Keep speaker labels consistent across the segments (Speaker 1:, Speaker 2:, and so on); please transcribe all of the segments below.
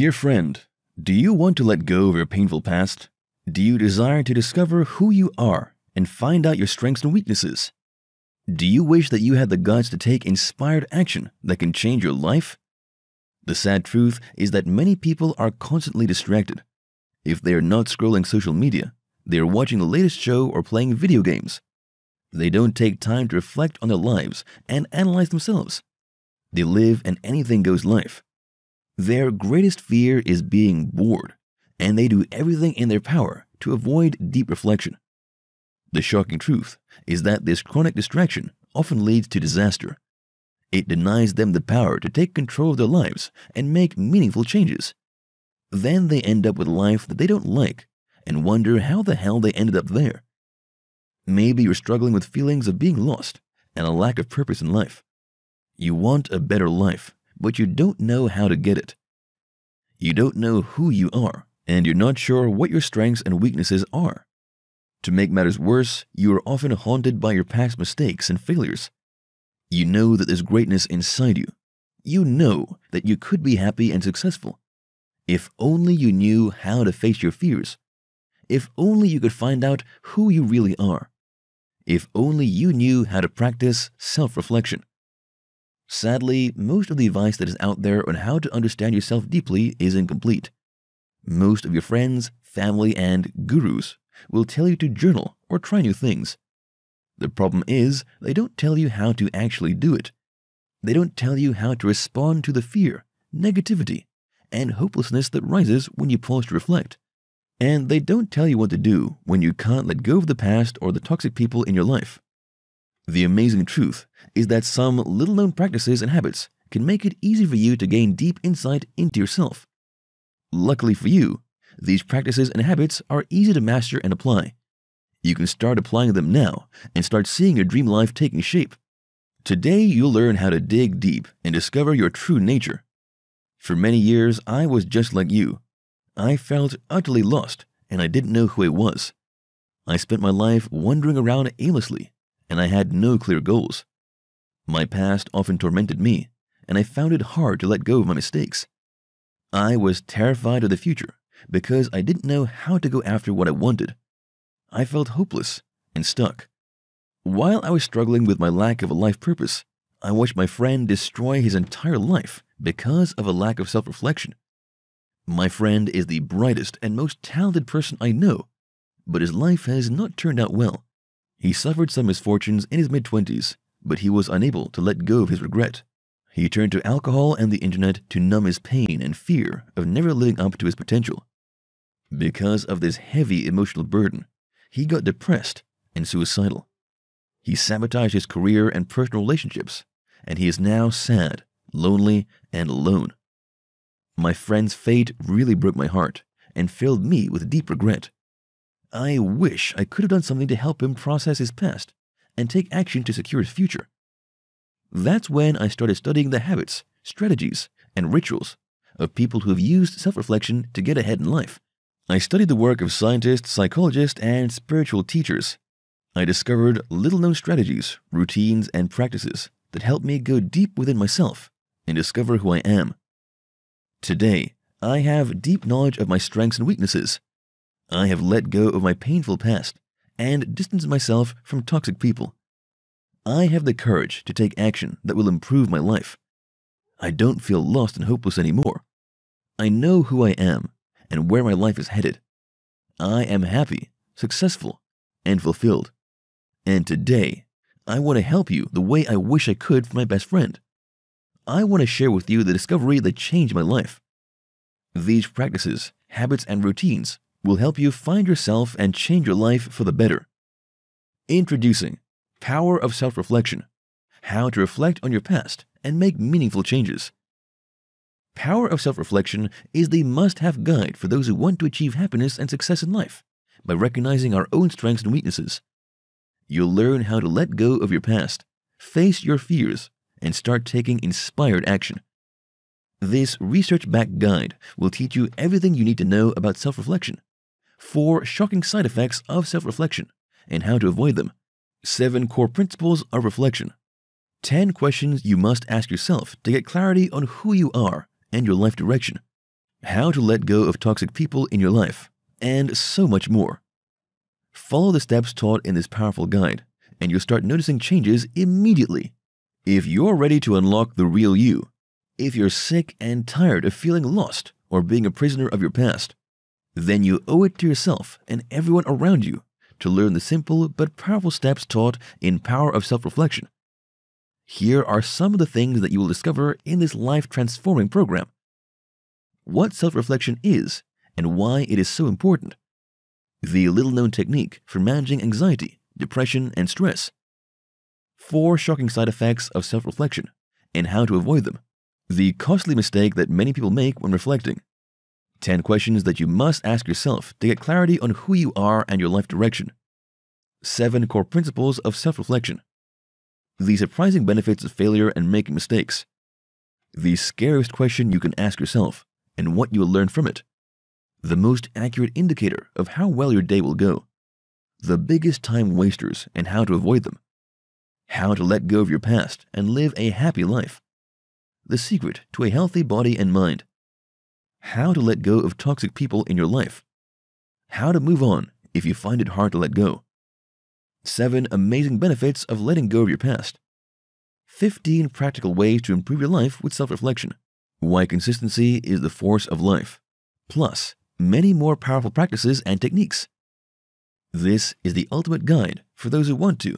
Speaker 1: Dear friend, do you want to let go of your painful past? Do you desire to discover who you are and find out your strengths and weaknesses? Do you wish that you had the guts to take inspired action that can change your life? The sad truth is that many people are constantly distracted. If they are not scrolling social media, they are watching the latest show or playing video games. They don't take time to reflect on their lives and analyze themselves. They live an anything goes life. Their greatest fear is being bored, and they do everything in their power to avoid deep reflection. The shocking truth is that this chronic distraction often leads to disaster. It denies them the power to take control of their lives and make meaningful changes. Then they end up with life that they don't like and wonder how the hell they ended up there. Maybe you're struggling with feelings of being lost and a lack of purpose in life. You want a better life, but you don't know how to get it. You don't know who you are, and you're not sure what your strengths and weaknesses are. To make matters worse, you are often haunted by your past mistakes and failures. You know that there's greatness inside you. You know that you could be happy and successful. If only you knew how to face your fears. If only you could find out who you really are. If only you knew how to practice self reflection. Sadly, most of the advice that is out there on how to understand yourself deeply is incomplete. Most of your friends, family, and gurus will tell you to journal or try new things. The problem is, they don't tell you how to actually do it. They don't tell you how to respond to the fear, negativity, and hopelessness that rises when you pause to reflect. And they don't tell you what to do when you can't let go of the past or the toxic people in your life. The amazing truth is that some little known practices and habits can make it easy for you to gain deep insight into yourself. Luckily for you, these practices and habits are easy to master and apply. You can start applying them now and start seeing your dream life taking shape. Today, you'll learn how to dig deep and discover your true nature. For many years, I was just like you. I felt utterly lost and I didn't know who I was. I spent my life wandering around aimlessly and I had no clear goals. My past often tormented me, and I found it hard to let go of my mistakes. I was terrified of the future because I didn't know how to go after what I wanted. I felt hopeless and stuck. While I was struggling with my lack of a life purpose, I watched my friend destroy his entire life because of a lack of self reflection. My friend is the brightest and most talented person I know, but his life has not turned out well. He suffered some misfortunes in his mid 20s, but he was unable to let go of his regret. He turned to alcohol and the internet to numb his pain and fear of never living up to his potential. Because of this heavy emotional burden, he got depressed and suicidal. He sabotaged his career and personal relationships, and he is now sad, lonely, and alone. My friend's fate really broke my heart and filled me with deep regret. I wish I could have done something to help him process his past and take action to secure his future. That's when I started studying the habits, strategies, and rituals of people who have used self reflection to get ahead in life. I studied the work of scientists, psychologists, and spiritual teachers. I discovered little known strategies, routines, and practices that helped me go deep within myself and discover who I am. Today, I have deep knowledge of my strengths and weaknesses I have let go of my painful past and distanced myself from toxic people. I have the courage to take action that will improve my life. I don't feel lost and hopeless anymore. I know who I am and where my life is headed. I am happy, successful, and fulfilled. And today, I want to help you the way I wish I could for my best friend. I want to share with you the discovery that changed my life. These practices, habits, and routines will help you find yourself and change your life for the better. Introducing Power of Self Reflection How to Reflect on Your Past and Make Meaningful Changes. Power of Self Reflection is the must have guide for those who want to achieve happiness and success in life by recognizing our own strengths and weaknesses. You'll learn how to let go of your past, face your fears, and start taking inspired action. This research backed guide will teach you everything you need to know about self reflection four shocking side effects of self reflection and how to avoid them, seven core principles of reflection, 10 questions you must ask yourself to get clarity on who you are and your life direction, how to let go of toxic people in your life, and so much more. Follow the steps taught in this powerful guide, and you'll start noticing changes immediately. If you're ready to unlock the real you, if you're sick and tired of feeling lost or being a prisoner of your past, then you owe it to yourself and everyone around you to learn the simple but powerful steps taught in Power of Self Reflection. Here are some of the things that you will discover in this life transforming program. What self reflection is and why it is so important. The little known technique for managing anxiety, depression, and stress. Four shocking side effects of self reflection and how to avoid them. The costly mistake that many people make when reflecting. 10 questions that you must ask yourself to get clarity on who you are and your life direction. 7 core principles of self reflection. The surprising benefits of failure and making mistakes. The scariest question you can ask yourself and what you will learn from it. The most accurate indicator of how well your day will go. The biggest time wasters and how to avoid them. How to let go of your past and live a happy life. The secret to a healthy body and mind how to let go of toxic people in your life, how to move on if you find it hard to let go, 7 amazing benefits of letting go of your past, 15 practical ways to improve your life with self reflection, why consistency is the force of life, plus many more powerful practices and techniques. This is the ultimate guide for those who want to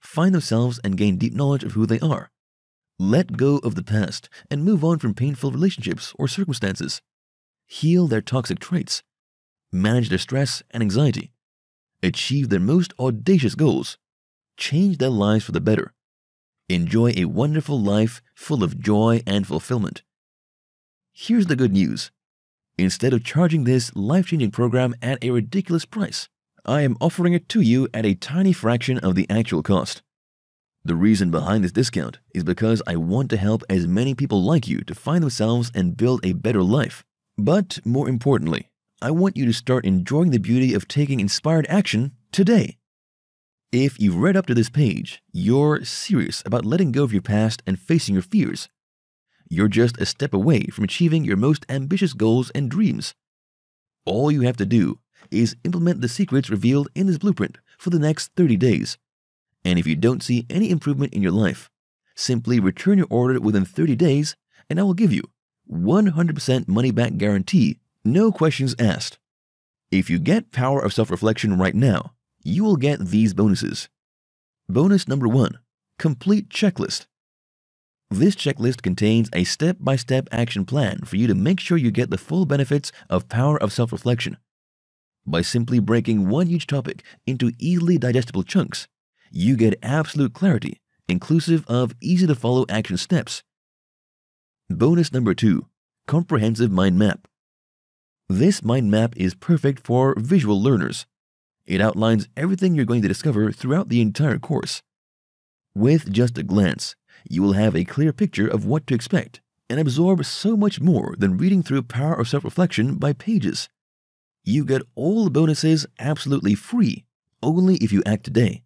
Speaker 1: find themselves and gain deep knowledge of who they are. Let go of the past and move on from painful relationships or circumstances heal their toxic traits, manage their stress and anxiety, achieve their most audacious goals, change their lives for the better, enjoy a wonderful life full of joy and fulfillment. Here's the good news. Instead of charging this life-changing program at a ridiculous price, I am offering it to you at a tiny fraction of the actual cost. The reason behind this discount is because I want to help as many people like you to find themselves and build a better life. But more importantly, I want you to start enjoying the beauty of taking inspired action today. If you've read up to this page, you're serious about letting go of your past and facing your fears. You're just a step away from achieving your most ambitious goals and dreams. All you have to do is implement the secrets revealed in this blueprint for the next 30 days. And if you don't see any improvement in your life, simply return your order within 30 days and I will give you 100% money back guarantee, no questions asked. If you get Power of Self Reflection right now, you will get these bonuses. Bonus number one Complete Checklist. This checklist contains a step by step action plan for you to make sure you get the full benefits of Power of Self Reflection. By simply breaking one huge topic into easily digestible chunks, you get absolute clarity, inclusive of easy to follow action steps Bonus number two, comprehensive mind map. This mind map is perfect for visual learners. It outlines everything you're going to discover throughout the entire course. With just a glance, you will have a clear picture of what to expect and absorb so much more than reading through Power of Self Reflection by pages. You get all the bonuses absolutely free, only if you act today.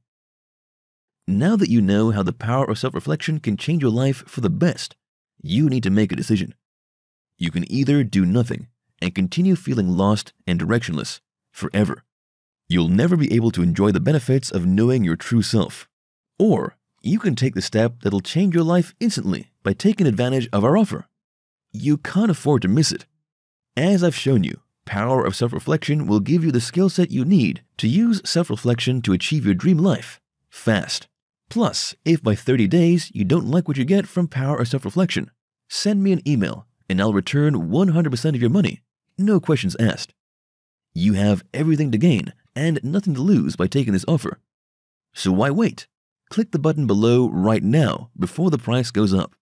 Speaker 1: Now that you know how the power of self reflection can change your life for the best, you need to make a decision. You can either do nothing and continue feeling lost and directionless forever. You'll never be able to enjoy the benefits of knowing your true self. Or you can take the step that'll change your life instantly by taking advantage of our offer. You can't afford to miss it. As I've shown you, Power of Self Reflection will give you the skill set you need to use self reflection to achieve your dream life fast. Plus, if by 30 days you don't like what you get from Power of Self Reflection, send me an email and I'll return 100% of your money, no questions asked. You have everything to gain and nothing to lose by taking this offer. So why wait? Click the button below right now before the price goes up.